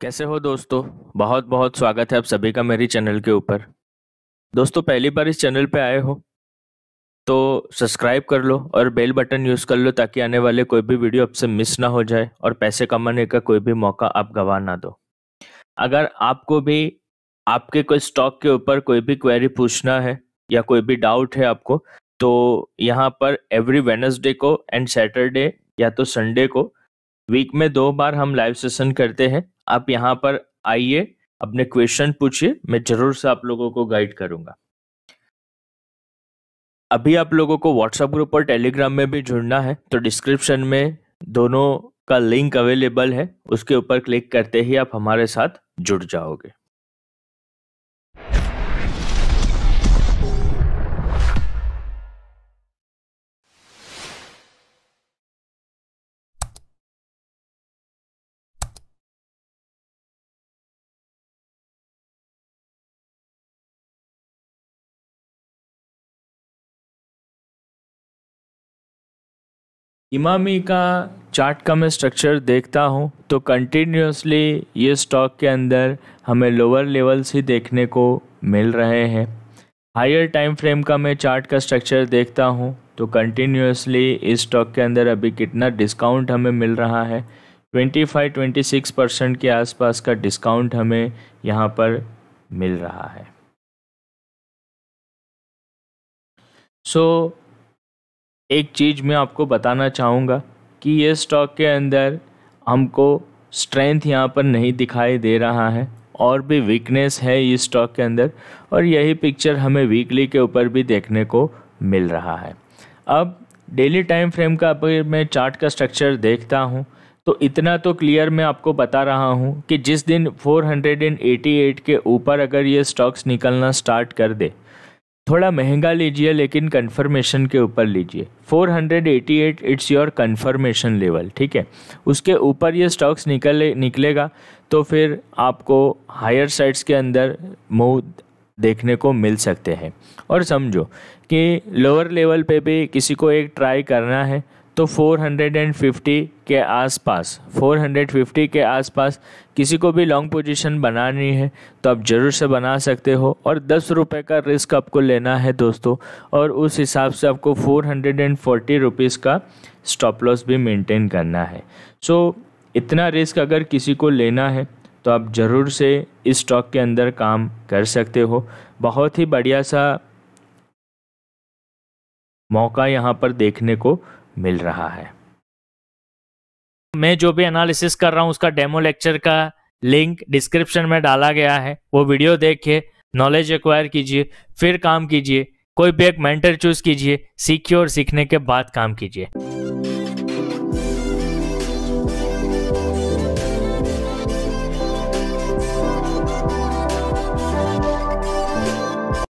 कैसे हो दोस्तों? बहुत बहुत स्वागत है आप सभी का मेरी चैनल के ऊपर। दोस्तों, पहली बार इस चैनल पे आए हो तो सब्सक्राइब कर लो और बेल बटन यूज़ कर लो ताकि आने वाले कोई भी वीडियो आपसे मिस ना हो जाए और पैसे कमाने का कोई भी मौका आप गवा ना दो। अगर आपको भी आपके कोई स्टॉक के ऊपर कोई भी क्वेरी पूछना है या कोई भी डाउट है आपको तो यहाँ पर एवरी वेनसडे को एंड सैटरडे या तो संडे को, वीक में दो बार हम लाइव सेशन करते हैं। आप यहाँ पर आइए, अपने क्वेश्चन पूछिए, मैं ज़रूर से आप लोगों को गाइड करूँगा। अभी आप लोगों को व्हाट्सएप ग्रुप और टेलीग्राम में भी जुड़ना है तो डिस्क्रिप्शन में दोनों का लिंक अवेलेबल है, उसके ऊपर क्लिक करते ही आप हमारे साथ जुड़ जाओगे। इमामी का चार्ट का मैं स्ट्रक्चर देखता हूँ तो कंटिन्यूसली ये स्टॉक के अंदर हमें लोअर लेवल्स ही देखने को मिल रहे हैं। हायर टाइम फ्रेम का मैं चार्ट का स्ट्रक्चर देखता हूँ तो कंटिन्यूसली इस स्टॉक के अंदर अभी कितना डिस्काउंट हमें मिल रहा है। 25-26 परसेंट के आसपास का डिस्काउंट हमें यहाँ पर मिल रहा है। सो so, एक चीज़ मैं आपको बताना चाहूँगा कि ये स्टॉक के अंदर हमको स्ट्रेंथ यहाँ पर नहीं दिखाई दे रहा है और भी वीकनेस है इस स्टॉक के अंदर और यही पिक्चर हमें वीकली के ऊपर भी देखने को मिल रहा है। अब डेली टाइम फ्रेम का अगर मैं चार्ट का स्ट्रक्चर देखता हूँ तो इतना तो क्लियर मैं आपको बता रहा हूँ कि जिस दिन 488 के ऊपर अगर ये स्टॉक्स निकलना स्टार्ट कर दे थोड़ा महँगा लीजिए, लेकिन कंफर्मेशन के ऊपर लीजिए। 488 इट्स योर कंफर्मेशन लेवल ठीक है? उसके ऊपर ये स्टॉक्स निकले, निकलेगा तो फिर आपको हायर साइड्स के अंदर मूव देखने को मिल सकते हैं। और समझो कि लोअर लेवल पे भी किसी को एक ट्राई करना है तो 450 के आसपास 450 के आसपास किसी को भी लॉन्ग पोजीशन बनानी है तो आप ज़रूर से बना सकते हो। और दस रुपये का रिस्क आपको लेना है दोस्तों और उस हिसाब से आपको 440 रुपीज़ का स्टॉप लॉस भी मेंटेन करना है। सो so, इतना रिस्क अगर किसी को लेना है तो आप ज़रूर से इस स्टॉक के अंदर काम कर सकते हो। बहुत ही बढ़िया सा मौका यहाँ पर देखने को मिल रहा है। मैं जो भी एनालिसिस कर रहा हूँ, उसका डेमो लेक्चर का लिंक डिस्क्रिप्शन में डाला गया है। वो वीडियो देखिए नॉलेज एक्वायर कीजिए, फिर काम कीजिए, कोई भी एक मेंटर चूज़ कीजिए, सीखिए और सीखने के बाद काम कीजिए।